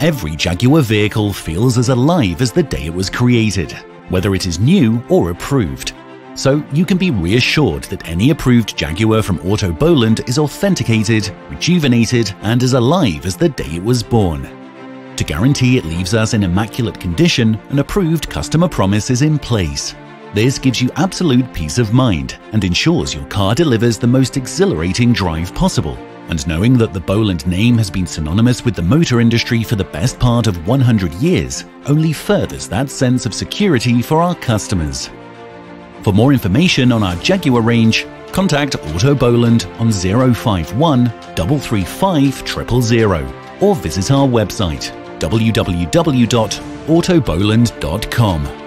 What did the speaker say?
Every Jaguar vehicle feels as alive as the day it was created, whether it is new or approved. So you can be reassured that any approved Jaguar from Auto Boland is authenticated, rejuvenated, and as alive as the day it was born. To guarantee it leaves us in immaculate condition, an approved customer promise is in place. This gives you absolute peace of mind and ensures your car delivers the most exhilarating drive possible. And knowing that the Boland name has been synonymous with the motor industry for the best part of 100 years only furthers that sense of security for our customers. For more information on our Jaguar range, contact Auto Boland on 051 335 000 or visit our website www.autoboland.com.